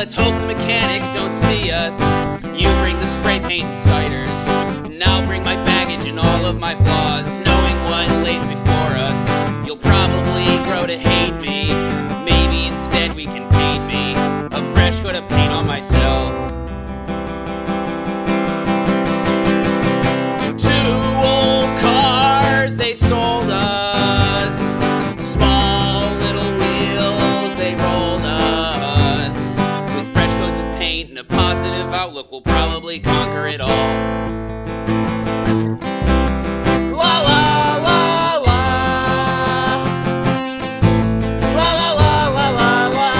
Let's hope the mechanics don't see us. You bring the spray paint and ciders, and I'll bring my baggage and all of my flaws. Knowing what lays before us, you'll probably grow to hate me. Maybe instead we can paint me a fresh coat of paint on myself. Positive outlook, we'll probably conquer it all. La la la la. La la la la la la.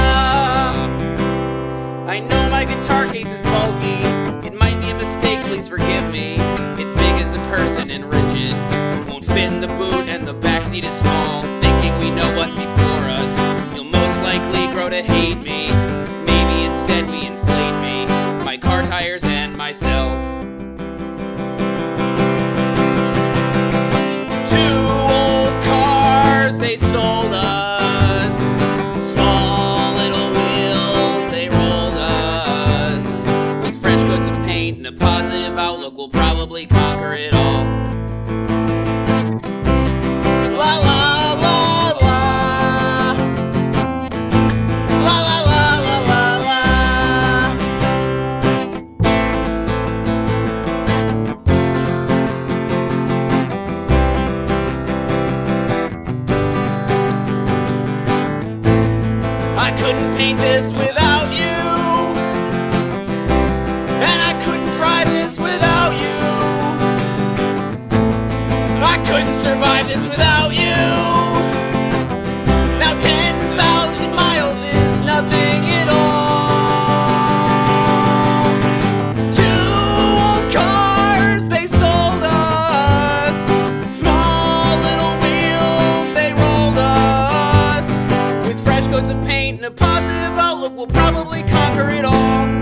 I know my guitar case is bulky. It might be a mistake, please forgive me. It's big as a person and rigid. Won't fit in the boot and the backseat is small. Thinking we know what's before us. You'll most likely grow to hate me. Tires and myself. Two old cars they sold us. Small little wheels they rolled us. With fresh coats of paint and a positive outlook, we'll probably this without you. And I couldn't drive this without you. I couldn't survive this without will probably conquer it all.